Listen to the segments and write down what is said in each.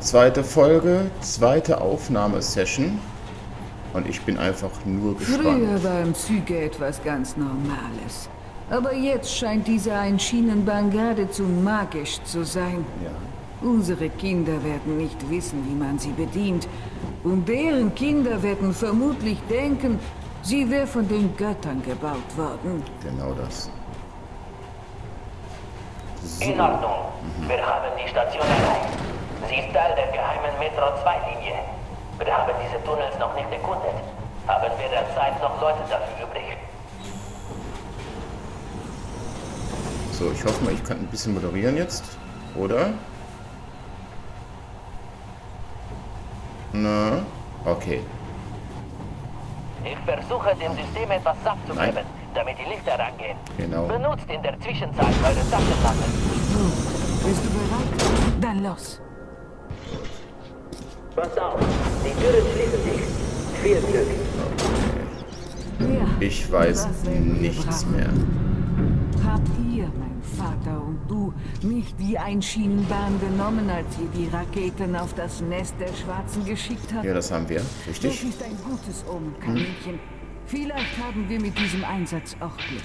Zweite Folge, zweite Aufnahmesession. Und ich bin einfach nur gespannt. Früher war im Züge etwas ganz Normales. Aber jetzt scheint diese Einschienenbahn geradezu magisch zu sein. Ja. Unsere Kinder werden nicht wissen, wie man sie bedient. Und deren Kinder werden vermutlich denken, sie wäre von den Göttern gebaut worden. Genau das. So. In Ordnung. Wir haben die Station erreicht. Sie ist Teil der geheimen Metro 2-Linie. Wir haben diese Tunnels noch nicht erkundet. Haben wir derzeit noch Leute dafür übrig? So, ich hoffe mal, ich kann ein bisschen moderieren jetzt. Oder? Na? Okay. Ich versuche dem System etwas Saft zu geben, damit die Lichter angehen. Genau. Benutzt in der Zwischenzeit eure Taschenlampen. So, bist du bereit? Dann los. Pass auf, die Türen schließen sich. Vier Stück. Ja, Ich weiß das nichts mehr. Habt ihr, mein Vater und du, nicht die Einschienenbahn genommen, als ihr die Raketen auf das Nest der Schwarzen geschickt habt? Ja, das haben wir. Das Richtig? ist ein gutes Omen, Kaninchen. Vielleicht haben wir mit diesem Einsatz auch Glück.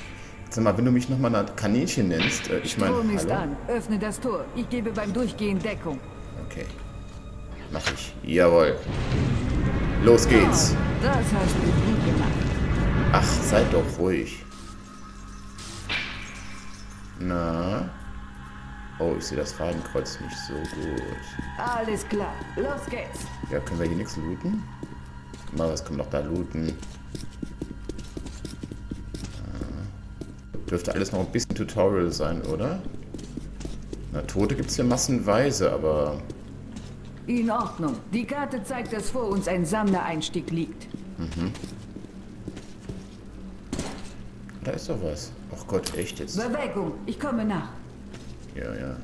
Sag mal, wenn du mich nochmal ein Kaninchen nennst, äh, ich meine, Strom ist hallo? an. Öffne das Tor. Ich gebe beim Durchgehen Deckung. Okay. Mach ich. Jawohl. Los geht's. Ach, seid doch ruhig. Na? Oh, ich sehe das Fadenkreuz nicht so gut. Alles klar. Los geht's. Ja, können wir hier nichts looten? Mal, was können wir noch da looten? Äh, Dürfte alles noch ein bisschen Tutorial sein, oder? Na, Tote gibt's hier massenweise, aber... In Ordnung. Die Karte zeigt, dass vor uns ein Sammlereinstieg liegt. Da ist doch was. Ach Gott, echt jetzt? Bewegung. Ich komme nach. Ja, ja.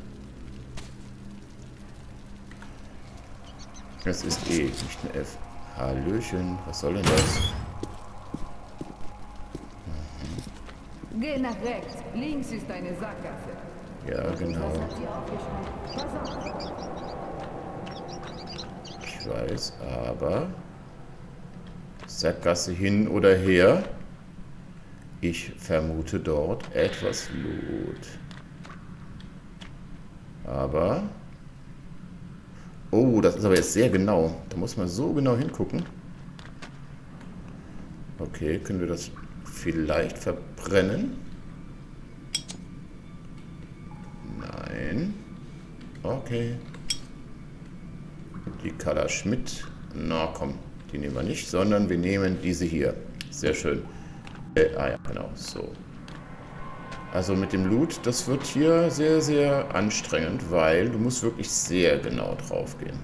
Es ist E, nicht ein F. Hallöchen, was soll denn das? Geh nach rechts. Links ist eine Sackgasse. Ja, genau. Was hat sie aufgeschrieben? Pass auf. Ich weiß, aber... Sackgasse hin oder her? Ich vermute dort etwas Loot. Aber... Oh, das ist aber jetzt sehr genau. Da muss man so genau hingucken. Okay, können wir das vielleicht verbrennen? Nein. Okay. Die Color Schmidt. Na komm, die nehmen wir nicht, sondern wir nehmen diese hier. Sehr schön. Äh, ah ja, genau, so. Also mit dem Loot, das wird hier sehr, sehr anstrengend, weil du musst wirklich sehr genau drauf gehen.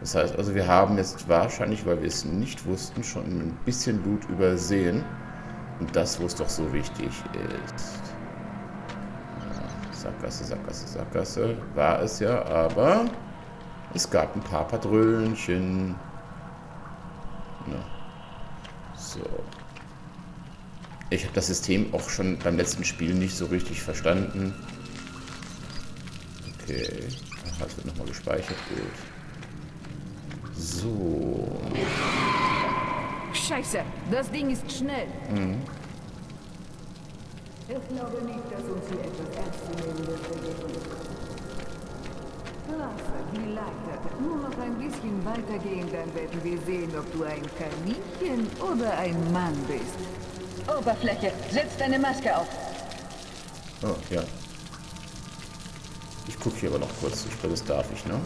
Das heißt also, wir haben jetzt wahrscheinlich, weil wir es nicht wussten, schon ein bisschen Loot übersehen. Und das, wo es doch so wichtig ist. Ja, Sackgasse, Sackgasse, Sackgasse war es ja, aber es gab ein paar Padrönchen. Na. So. Ich habe das System auch schon beim letzten Spiel nicht so richtig verstanden. Okay. Aha, es wird nochmal gespeichert. Gut. So. Scheiße. Das Ding ist schnell. Ich glaube nicht, dass uns hier etwas ernst zu nehmen wird. Klasse, die Leiter. Nur noch ein bisschen weitergehen, dann werden wir sehen, ob du ein Kaninchen oder ein Mann bist. Oberfläche, setz deine Maske auf. Oh, ja. Ich gucke hier aber noch kurz. Ich glaube, das darf ich, ne?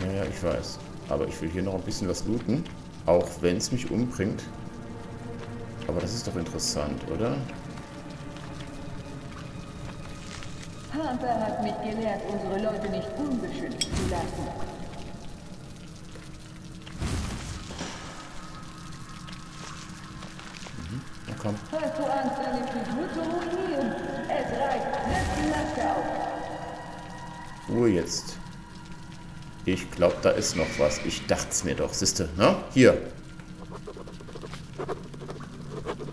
Ja, ja, ich weiß. Aber ich will hier noch ein bisschen was looten. Auch wenn es mich umbringt. Aber das ist doch interessant, oder? Hunter hat mich gelehrt, unsere Leute nicht unbeschützt zu lassen. Na komm. Hast du Angst, eine Figur zu ruinieren? Es reicht. Setz die Maske auf. Ruhe jetzt. Ich glaube, da ist noch was. Ich dachte es mir doch. Siehste, ne? Hier.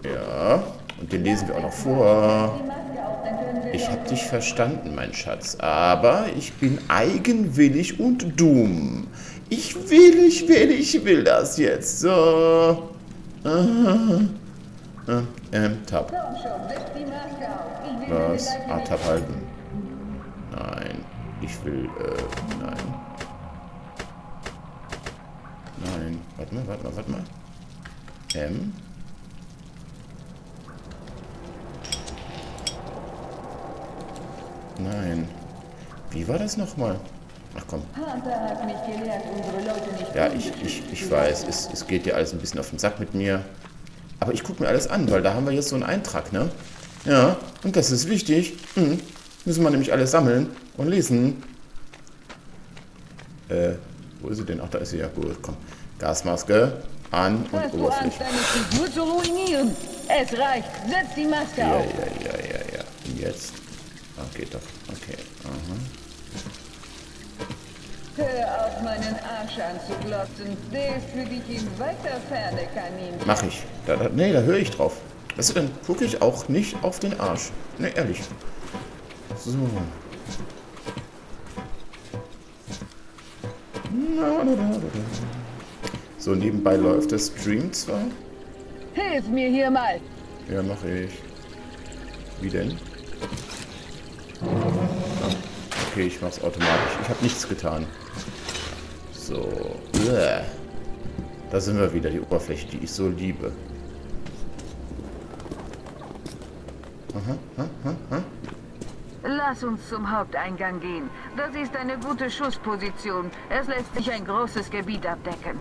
Ja. Und den lesen wir auch noch vor. Ich habe dich verstanden, mein Schatz. Aber ich bin eigenwillig und dumm. Ich will, ich will, ich will das jetzt. So. Ah, ähm, Tab. Was? Ah, Tab halten. Nein. Ich will, äh, nein. Nein. Warte mal, warte mal, warte mal. M. Nein. Wie war das nochmal? Ach komm. Ja, ich, ich, ich weiß, es, es geht dir alles ein bisschen auf den Sack mit mir. Aber ich gucke mir alles an, weil da haben wir jetzt so einen Eintrag, ne? Ja, und das ist wichtig. Hm. Müssen wir nämlich alles sammeln und lesen. Äh, wo ist sie denn? Ach, da ist sie ja. Gut, komm. Gasmaske an und Oberfläche. Es reicht. Setz die Maske Ja, auf. ja, ja, ja, ja. Und jetzt? Ah, geht doch. Okay. Aha. Hör auf, meinen Arsch anzuglotzen. Der ist für dich in weiter Ferne, Kaninchen. Mach ich. Da, da, nee, da höre ich drauf. Weißt du, dann gucke ich auch nicht auf den Arsch. Ne, ehrlich. So. So, nebenbei läuft der Stream zwar. Hilf mir hier mal. Ja, mach ich. Wie denn? Okay, ich mach's automatisch. Ich habe nichts getan. So. Da sind wir wieder, die Oberfläche, die ich so liebe. Lass uns zum Haupteingang gehen. Das ist eine gute Schussposition. Es lässt sich ein großes Gebiet abdecken.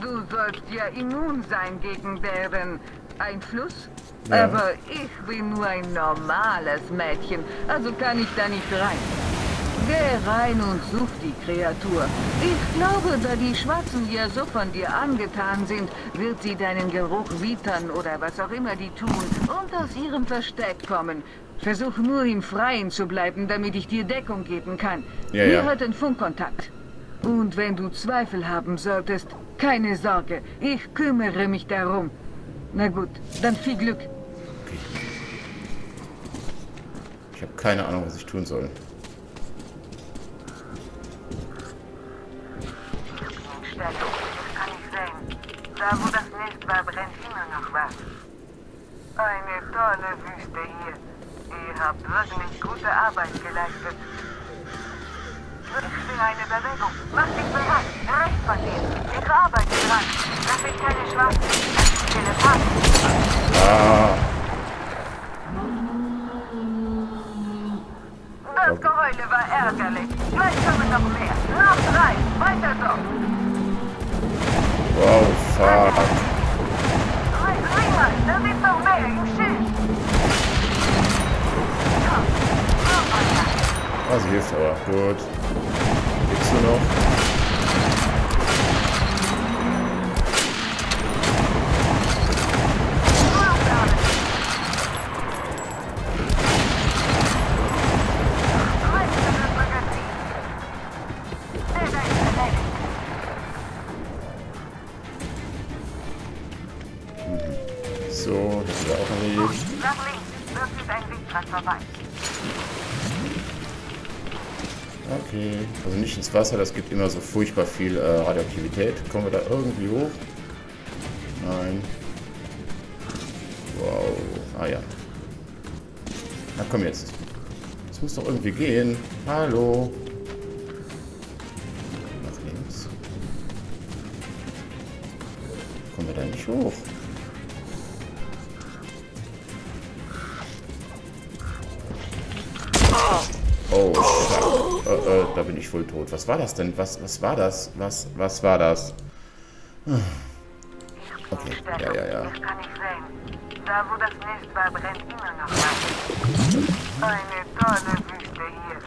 Du sollst ja immun sein gegen deren Einfluss. Ja. Aber ich bin nur ein normales Mädchen, also kann ich da nicht rein. Geh rein und such die Kreatur. Ich glaube, da die Schwarzen ja so von dir angetan sind, wird sie deinen Geruch wittern oder was auch immer die tun und aus ihrem Versteck kommen. Versuch nur im Freien zu bleiben, damit ich dir Deckung geben kann. Ja, Hier ja. hat ein Funkkontakt. Und wenn du Zweifel haben solltest, keine Sorge, ich kümmere mich darum. Na gut, dann viel Glück. Okay. Ich habe keine Ahnung, was ich tun soll. Stellung. Das kann ich sehen. Da, wo das Nest war, brennt immer noch was. Eine tolle Wüste hier. Ihr habt wirklich gute Arbeit geleistet. Ich will eine Bewegung. Mach dich bereit. Rechts von dir. Ich arbeite dran. Das sind keine Schwarzen. Das sind Telepathen. Ah, ärgerlich. Gleich kommen noch mehr. Noch drei. Weiter so. wow, fuck. Mal, da sind noch mehr im Schild. Das hilft aber. Gut. Gibt's du noch? Also nicht ins Wasser, das gibt immer so furchtbar viel äh, Radioaktivität. Kommen wir da irgendwie hoch? Nein. Wow. Ah ja. Na komm jetzt. Das muss doch irgendwie gehen. Hallo. Voll tot. Was war das denn? Was, was war das? Was, was war das? Okay, ja, ja, ja. Da, wo das Nest war, brennt immer noch was. Eine tolle Wüste hier.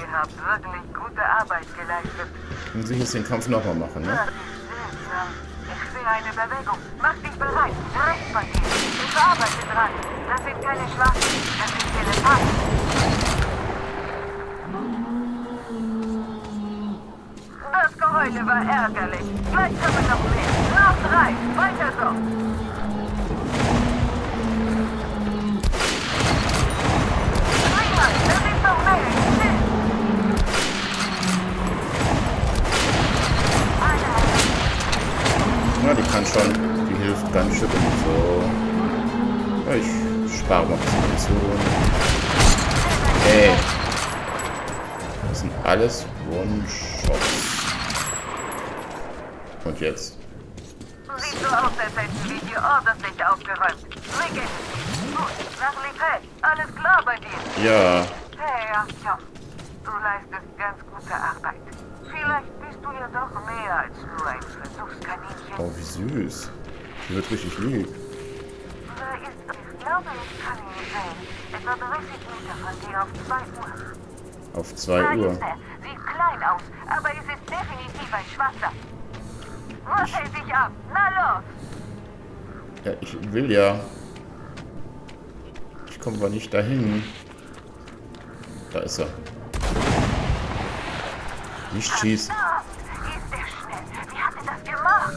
Ihr habt wirklich gute Arbeit geleistet. Muss ich jetzt den Kampf nochmal machen, ne? Ich sehe eine Bewegung. Mach dich bereit. Rechts von dir. Ich arbeite dran. Das sind keine Schwarzen. Das sind Telepathen. Das Geheule war ärgerlich. Gleich haben wir noch mehr. Noch drei. Weiter so. Ja, die kann schon, die hilft ganz schön so. Ja, ich spare mal ein bisschen Munition. Hey. Das sind alles Wunsch. Und jetzt? Sieht so aus, als hätten wir hier ordentlich aufgeräumt. Ricky, gut, nach Liefeld. Alles klar bei dir. Ja. Hey, Artyom, du leistest ganz gute Arbeit. Vielleicht bist du ja doch mehr als nur ein Versuchskaninchen. Oh, wie süß. Die wird richtig lieb. Da ist, ich glaube, ich kann ihn sehen. Etwa 30 Meter von dir auf 2 Uhr. Auf Da 2 Uhr. Sieht klein aus, aber es ist definitiv ein Schwarzer. Was hält dich ab? Na los! Ja, ich will ja. Ich komme aber nicht dahin. Da ist er. Nicht schießen. Da ist er schnell. Wie hat er das gemacht?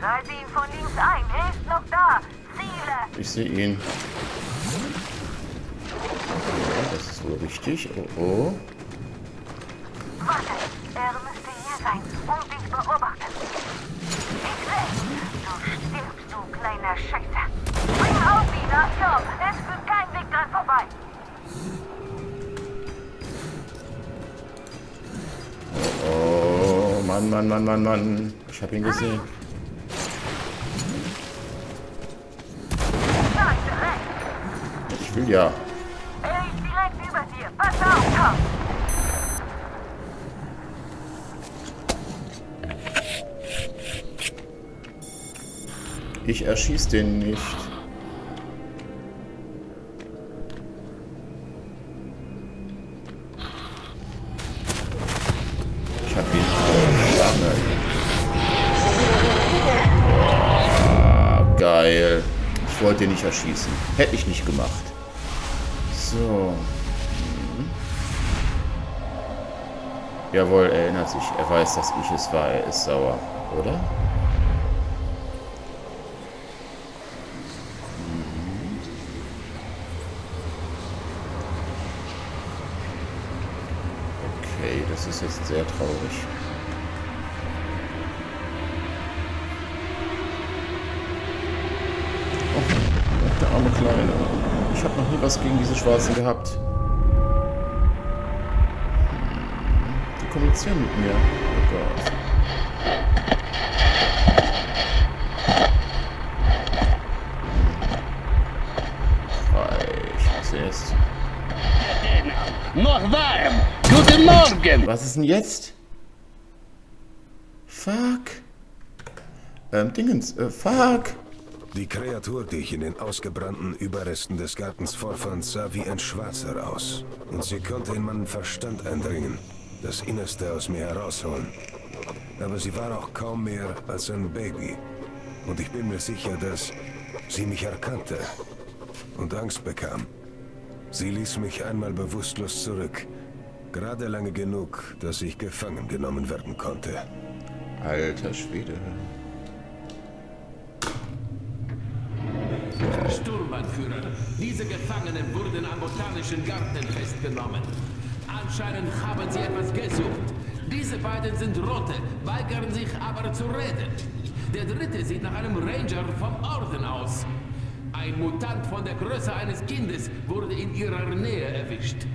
Halte ihn von links ein. Er ist noch da. Ziele! Ich sehe ihn. Das ist wohl richtig. Oh, oh. Warte, er müsste hier sein und kleiner Scheiße. Bring auf ihn, Artyom. Es führt kein Weg dran vorbei. Oh, Mann, Mann, Mann, Mann, Mann. Ich habe ihn gesehen. Ich will ja. Ich erschieß den nicht. Ich hab ihn lange. Ah, geil. Ich wollte ihn nicht erschießen. Hätte ich nicht gemacht. So. Hm. Jawohl, er erinnert sich. Er weiß, dass ich es war. Er ist sauer, oder? Okay, das ist jetzt sehr traurig. Oh, der arme Kleine. Ich habe noch nie was gegen diese Schwarzen gehabt. Hm, Die kommunizieren mit mir. Oh Gott. Morgen. Was ist denn jetzt? Fuck. Ähm, Dingens, äh, fuck. Die Kreatur, die ich in den ausgebrannten Überresten des Gartens vorfand, sah wie ein Schwarzer aus. Und sie konnte in meinen Verstand eindringen, das Innerste aus mir herausholen. Aber sie war auch kaum mehr als ein Baby. Und ich bin mir sicher, dass sie mich erkannte und Angst bekam. Sie ließ mich einmal bewusstlos zurück. Gerade lange genug, dass ich gefangen genommen werden konnte. Alter Schwede. Sturmanführer. Diese Gefangenen wurden am Botanischen Garten festgenommen. Anscheinend haben sie etwas gesucht. Diese beiden sind Rote, weigern sich aber zu reden. Der dritte sieht nach einem Ranger vom Orden aus. Ein Mutant von der Größe eines Kindes wurde in ihrer Nähe erwischt.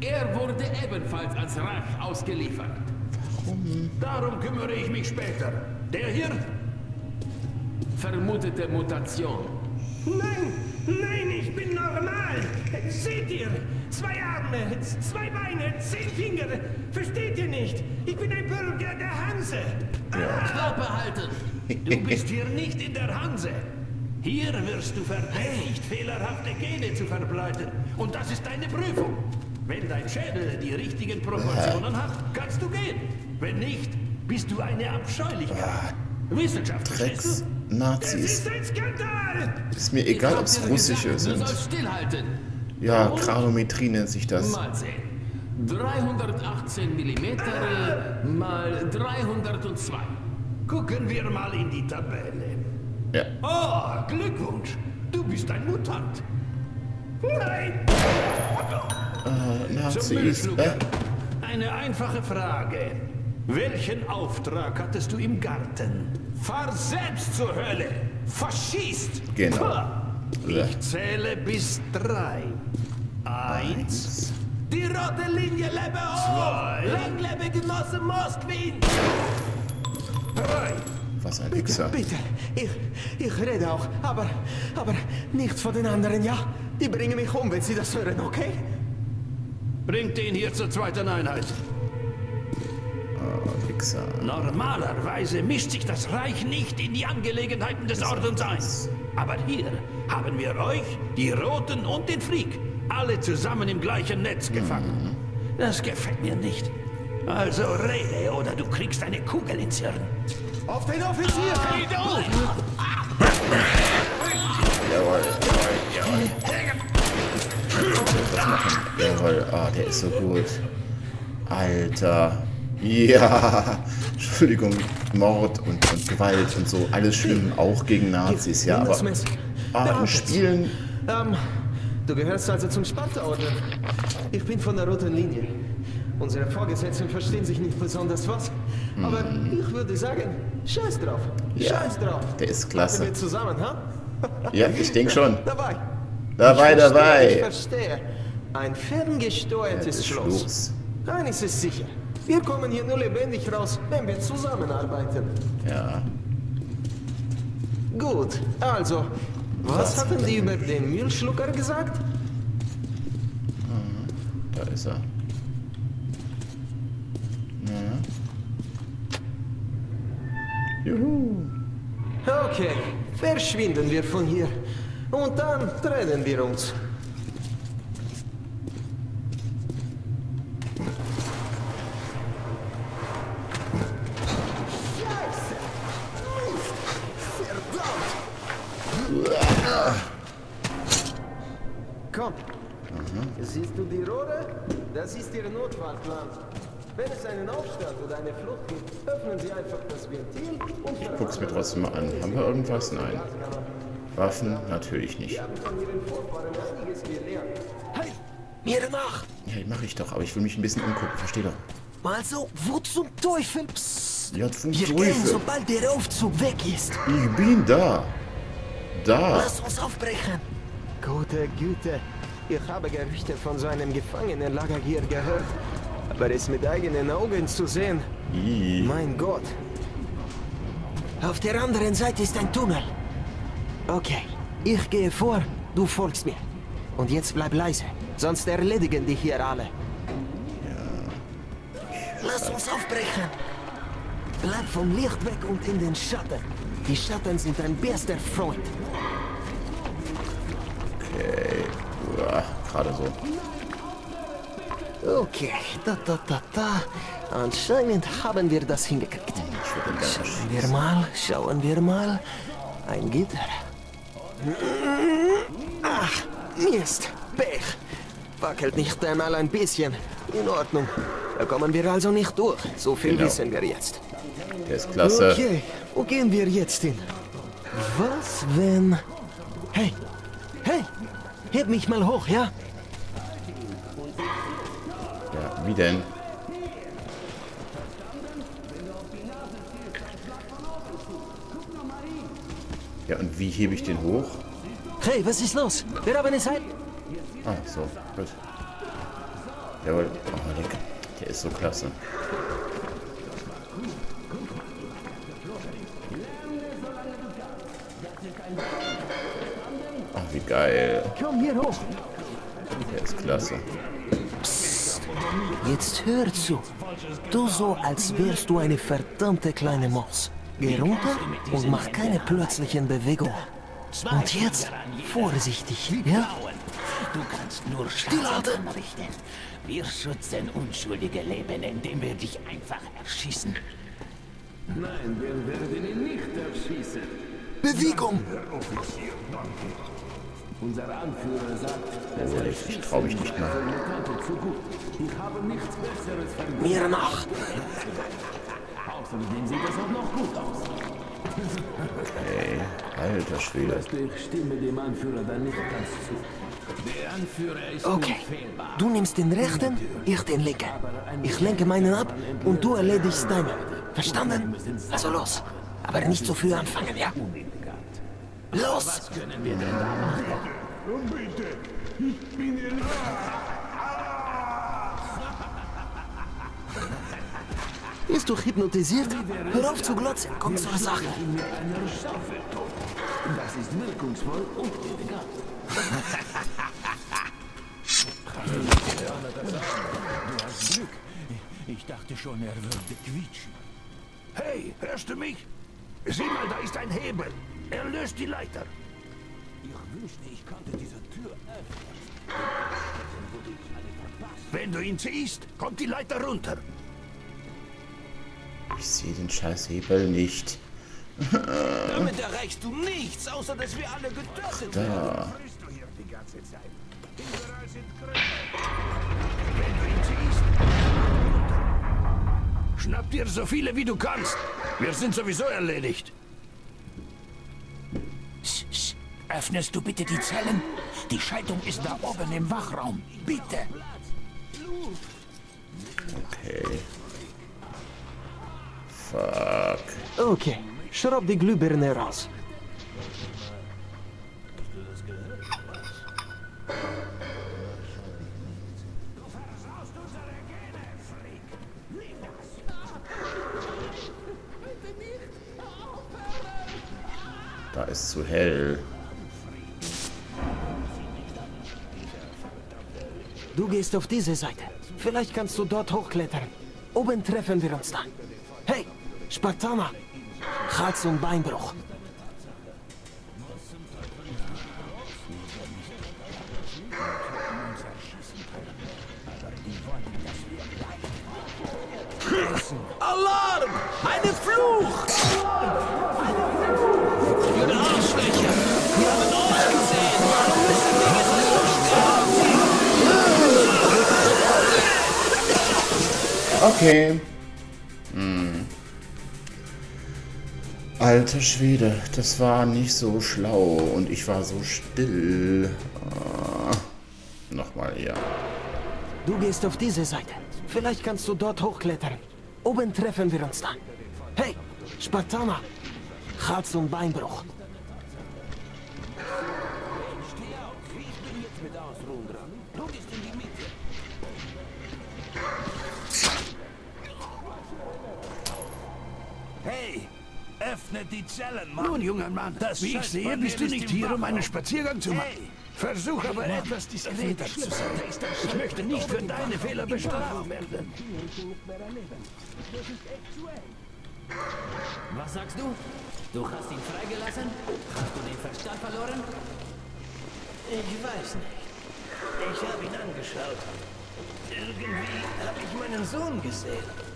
Er wurde ebenfalls als Rach ausgeliefert. Darum kümmere ich mich später. Der hier? Vermutete Mutation. Nein, nein, ich bin normal. Seht ihr? Zwei Arme, zwei Beine, zehn Finger. Versteht ihr nicht? Ich bin ein Bürger der Hanse. Klappe halten! Du bist hier nicht in der Hanse. Hier wirst du verdächtigt, fehlerhafte Gene zu verbreiten. Und das ist deine Prüfung. Wenn dein Schädel die richtigen Proportionen hat, kannst du gehen. Wenn nicht, bist du eine Abscheulichkeit. Wissenschaft, verstehst Drecks Nazis. ist ein Skandal! Ist mir egal, ob es russische gesagt, sind. Ja, Und? Gradometrie nennt sich das. Mal sehen. 318 Millimeter mal 302. Gucken wir mal in die Tabelle. Ja. Oh, Glückwunsch. Du bist ein Mutant. Nein! Äh, Nazis. Müllschlucker. Äh, Eine einfache Frage. Welchen Auftrag hattest du im Garten? Fahr selbst zur Hölle! Faschist! Genau. Ich zähle bis drei. Eins. Die rote Linie lebe hoch! Lang lebe Genosse Moskwin! Drei. Was ein Bitte, Wichser. bitte. Ich, ich rede auch, aber, aber nicht vor den anderen, ja? Die bringen mich um, wenn sie das hören, okay? Bringt ihn hier zur zweiten Einheit. Ah, Wichser. Normalerweise mischt sich das Reich nicht in die Angelegenheiten des Ordens ein. Aber hier haben wir euch, die Roten und den Freak, alle zusammen im gleichen Netz gefangen. Das gefällt mir nicht. Also rede oder du kriegst eine Kugel ins Hirn. Auf den Offizier! Jawohl, jawohl, jawohl. Was machen? Jawohl, ah, der ist so gut. Alter. Ja. Entschuldigung, Mord und, und Gewalt und so. Alles schlimm, auch gegen Nazis, ja. Aber das Messer. ah, es. Spielen. Ähm, du gehörst also zum Sparta-Orden. Ich bin von der roten Linie. Unsere Vorgesetzten verstehen sich nicht besonders was. Aber ich würde sagen, scheiß drauf. Ja, scheiß drauf. der ist klasse. wir zusammen, ha? Ja, ich denke schon. Dabei. Dabei, ich verstehe, dabei. Ich verstehe. Ein ferngesteuertes Schloss. Schluss. Eines ist sicher. Wir kommen hier nur lebendig raus, wenn wir zusammenarbeiten. Ja. Gut, also, was Was hatten die über den Müllschlucker gesagt? Da ist er. Ja. Juhu. Okay, verschwinden wir von hier. Und dann trennen wir uns. Scheiße! Mist! Verdammt! Komm. Siehst du die Rohre? Das ist Ihr Notfallplan. Wenn es einen Aufstand oder eine Flucht gibt, öffnen Sie einfach das Ventil und Guck's mir trotzdem mal an. Haben wir irgendwas? Nein. Waffen? Natürlich nicht. von Ihren Vorfahren einiges gelernt. Hey, mir nach! Ja, mache ich doch, aber ich will mich ein bisschen umgucken. Versteh doch. Also, wo zum Teufel? Psst. Ja, zum Wir Teufel. gehen, sobald der Aufzug weg ist. Ich bin da. Da. Lass uns aufbrechen. Gute Güte, ich habe Gerüchte von so einem Gefangenenlager hier gehört. Aber es mit eigenen Augen zu sehen, Ih. mein Gott. Auf der anderen Seite ist ein Tunnel. Okay, ich gehe vor, du folgst mir. Und jetzt bleib leise, sonst erledigen dich hier alle. Lass uns aufbrechen. Bleib vom Licht weg und in den Schatten. Die Schatten sind dein bester Freund. Okay. Uah, Gerade so. Okay, da da da da. Anscheinend haben wir das hingekriegt. Schauen wir mal, schauen wir mal. Ein Gitter. Ach, Mist, Pech. Wackelt nicht einmal ein bisschen. In Ordnung. Da kommen wir also nicht durch. So viel Genau. wissen wir jetzt. Der ist klasse. Okay, wo gehen wir jetzt hin? Was, wenn... Hey, hey, heb mich mal hoch, ja? Ja, wie denn? Ja, und wie hebe ich den hoch? Hey, was ist los? Wir haben es halt... Ah, so, gut. Jawohl. Oh, der, der ist so klasse. Ach, wie geil. Komm hier hoch. Der ist klasse. Jetzt hör zu. Du so, als wärst du eine verdammte kleine Maus. Geh runter und mach keine plötzlichen Bewegungen. Und jetzt vorsichtig, ja? Du kannst nur Schaden Alter. anrichten. Wir schützen unschuldige Leben, indem wir dich einfach erschießen. Nein, wir werden ihn nicht erschießen. Bewegung! Unser Anführer sagt, dass Oh, ich, ich trau mich nicht mehr. Mutante zu gut. Ich habe nichts Besseres verdient. Mir nach! Außerdem sieht es auch noch gut aus. Ey, alter Schwede. Weißt du, ich stimme dem Anführer da nicht ganz zu. Der Anführer ist Okay. unfehlbar. Du nimmst den rechten, ich den linken. Ich lenke meinen ab und du erledigst deinen. Verstanden? Also los. Aber nicht so früh anfangen, ja? Los! Was können wir denn da machen? Bist du hypnotisiert? Hör auf zu glotzen, komm zur Sache. Mit einer Schaufel tot. Das ist wirkungsvoll und elegant. Ich dachte schon, er würde quietschen. Hey, hörst du mich? Sieh mal, da ist ein Hebel. Er löst die Leiter. Ich wünschte, ich konnte diese Tür öffnen. Wenn du ihn ziehst, kommt die Leiter runter. Ich sehe den scheiß Hebel nicht. Damit erreichst du nichts, außer dass wir alle getötet Da. Wenn du ihn ziehst, schnapp dir so viele wie du kannst. Wir sind sowieso erledigt. Sch, sch. Öffnest du bitte die Zellen? Die Schaltung ist da oben im Wachraum. Bitte. Okay. Fuck. Okay, schraub die Glühbirne raus. Da ist zu hell. Du gehst auf diese Seite. Vielleicht kannst du dort hochklettern. Oben treffen wir uns dann. Spartaner! Hals- und Beinbruch. Alarm! Eine Flucht! Ihr Arschlöcher! Wir haben euch gesehen! Warum müssen wir jetzt so Okay. Alter Schwede, das war nicht so schlau und ich war so still. Ah. Nochmal, ja. Du gehst auf diese Seite. Vielleicht kannst du dort hochklettern. Oben treffen wir uns dann. Hey, Spartaner! Hals- und Beinbruch. Nun, junger Mann, wie ich sehe, bist du nicht hier, um einen Spaziergang zu machen. Versuch aber etwas diskreter zu sein. Ich möchte nicht für deine Fehler bestraft werden. Was sagst du? Du hast ihn freigelassen? Hast du den Verstand verloren? Ich weiß nicht. Ich habe ihn angeschaut. Irgendwie habe ich meinen Sohn gesehen.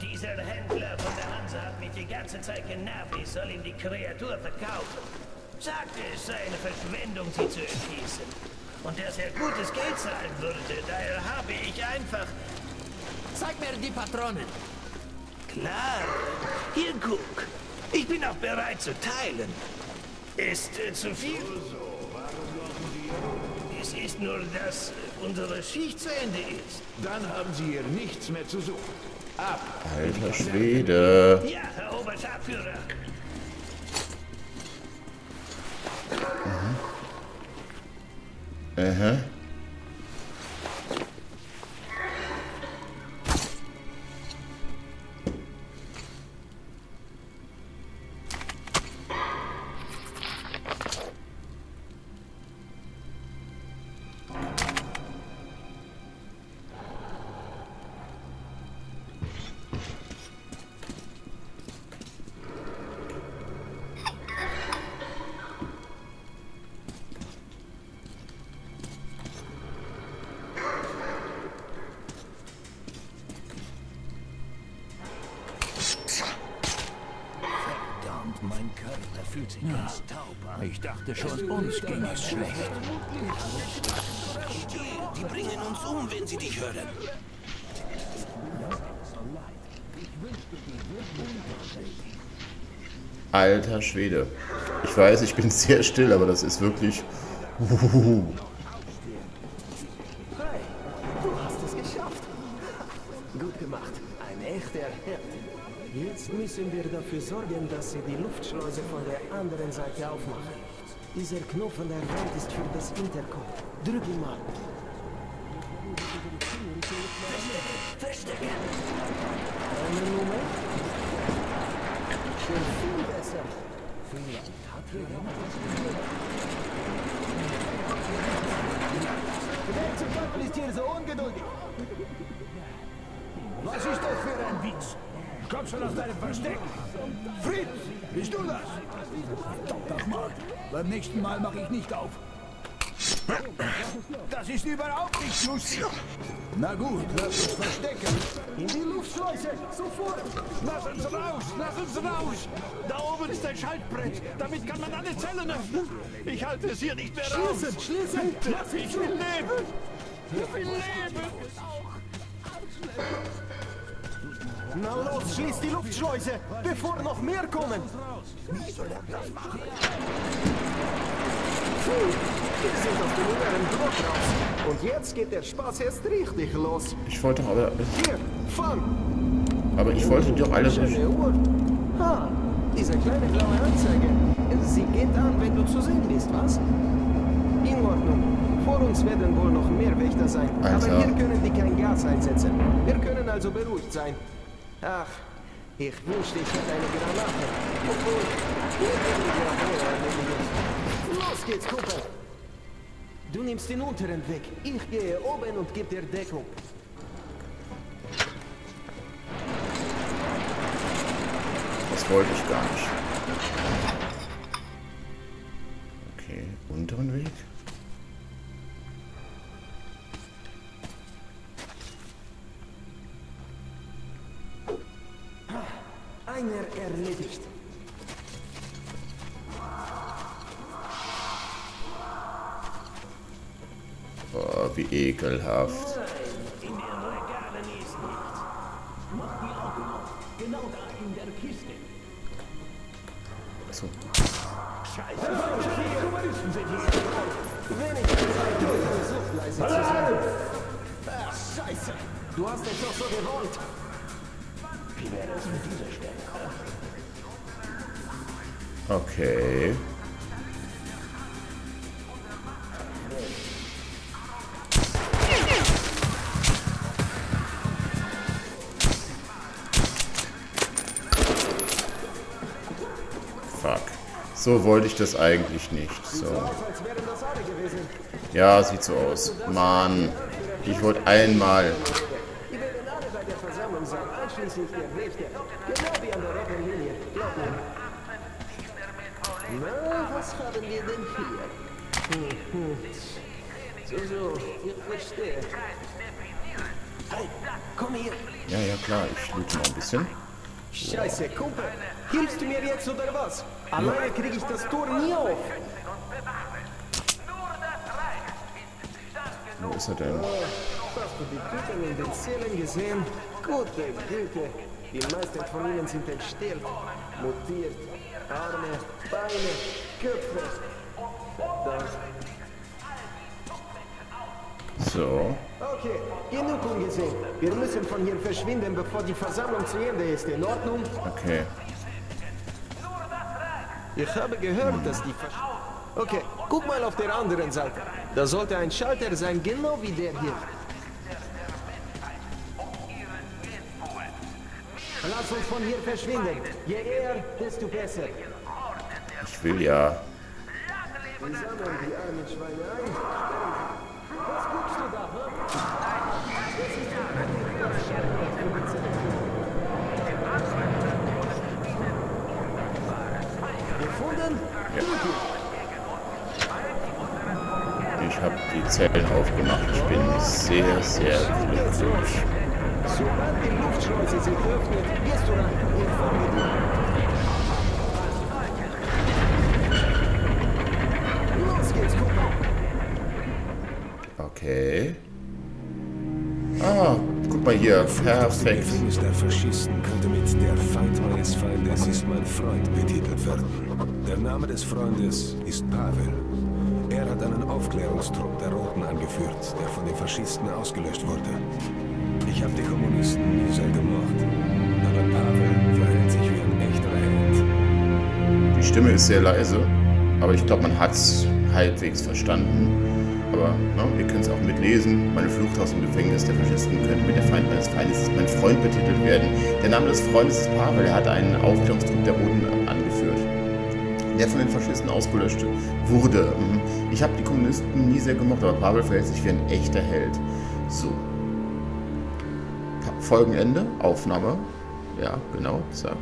Dieser Händler von der Hansa hat mich die ganze Zeit genervt. Ich soll ihm die Kreatur verkaufen. Sagte, es sei eine Verschwendung, sie zu erschießen. Und dass er gutes Geld zahlen würde. Daher habe ich einfach... Zeig mir die Patronen. Klar. Hier, guck. Ich bin auch bereit zu teilen. Ist äh, zu viel? Es ist nur, dass äh, unsere Schicht zu Ende ist. Dann haben sie hier nichts mehr zu suchen. Alter Schwede. Oberstabführer. Aha. Ich dachte schon, uns ging es schlecht. Die bringen uns um, wenn sie dich hören. Alter Schwede. Ich weiß, ich bin sehr still, aber das ist wirklich Hi, Jetzt müssen wir dafür sorgen, dass sie die Luftschleuse von der anderen Seite aufmachen. Dieser Knopf an der Wand ist für das Intercom. Drück ihn mal. Verstecken! Einen Moment. Schon viel besser. Vielleicht hat gehört. Wer zum Teufel ist hier so ungeduldig? Was ist das für ein Witz? Komm schon aus deinem Versteck! Fritz, bist du das? Verdammt nochmal, beim nächsten Mal mache ich nicht auf. Das ist überhaupt nicht lustig. Na gut, lass uns verstecken. In die Luftschleuse, sofort! Lass uns raus! Lass uns raus! Da oben ist ein Schaltbrett. Damit kann man alle Zellen öffnen. Ich halte es hier nicht mehr aus. Schließen, schließen! Lass Ich will leben! Ich will leben! Na los, schließ die Luftschleuse, bevor noch mehr kommen! Puh, wir sind aus dem inneren Block raus. Und jetzt geht der Spaß erst richtig los. Ich wollte doch aber... Hier, fang! Aber ich wollte doch alle... Schöne Uhr. Ha, diese kleine blaue Anzeige. Sie geht an, wenn du zu sehen bist, was? In Ordnung. Vor uns werden wohl noch mehr Wächter sein. Alter. Aber hier können die kein Gas einsetzen. Wir können also beruhigt sein. Ach, ich wünschte, ich hätte eine Granate. Obwohl, hier werden wir wohl erledigt. Los geht's, Kumpel. Du nimmst den unteren Weg. Ich gehe oben und gebe dir Deckung. Das wollte ich gar nicht. So wollte ich das eigentlich nicht. So. Ja, sieht so aus. Mann. Ich wollte einmal. Was haben wir denn hier? So, so, ich verstehe. Hey, komm hier. Ja, ja, klar. Ich lüte mal ein bisschen. Scheiße, Kumpel. Hilfst du mir jetzt oder was? Alleine kriege ich das Tor nie auf. Wo ist er denn? Hast du die Typen in den Zellen gesehen? Gute Güte. Die meisten von ihnen sind entstellt, mutiert. Arme, Beine, Köpfe. Verdammt. So. Okay, genug umgesehen. Wir müssen von hier verschwinden, bevor die Versammlung zu Ende ist. In Ordnung? Okay. Ich habe gehört, dass die Versch Okay, guck mal auf der anderen Seite. Da sollte ein Schalter sein, genau wie der hier. Lass uns von hier verschwinden. Je eher, desto besser. Ich will ja. Wir sammeln die armen Schweine ein. Gefunden? Ich habe die Zellen aufgemacht. Ich bin sehr, sehr glücklich. Sobald die Luftschleuse sich öffnet, gehst du folge dir. Los geht's, Kumpel. Okay. Ah, guck mal hier. Perfekt. Gefängnis der Faschisten könnte mit Der Feind meines Feindes ist mein Freund betitelt werden. Der Name des Freundes ist Pavel. Er hat einen Aufklärungstrupp der Roten angeführt, der von den Faschisten ausgelöscht wurde. Ich habe die Kommunisten nie sehr gemocht. Aber Pavel verhält sich wie ein echter Held. Die Stimme ist sehr leise, aber ich glaube, man hat es halbwegs verstanden. Aber ne, ihr könnt es auch mitlesen. Meine Flucht aus dem Gefängnis der Faschisten könnte mit der Feind meines Feindes mein Freund betitelt werden. Der Name des Freundes ist Pavel. Er hat einen Aufklärungstrupp der Roten angeführt, der von den Faschisten ausgelöscht wurde. Mhm. Ich habe die Kommunisten nie sehr gemocht, aber Pavel verhält sich wie ein echter Held. So. Folgenende, Aufnahme. Ja, genau, zack.